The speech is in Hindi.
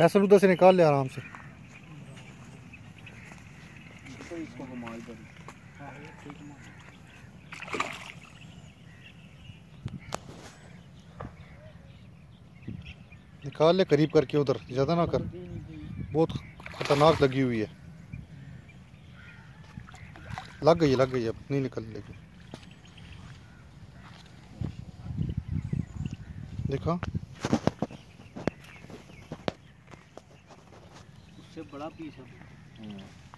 फैसल उधर से निकाल ले आराम से। निकाल ले करीब करके उधर, ज़्यादा ना कर। बहुत खतरनाक लगी हुई है। लग गई लग गई अब नहीं निकल लेगी। देखा? उससे बड़ा पीस है।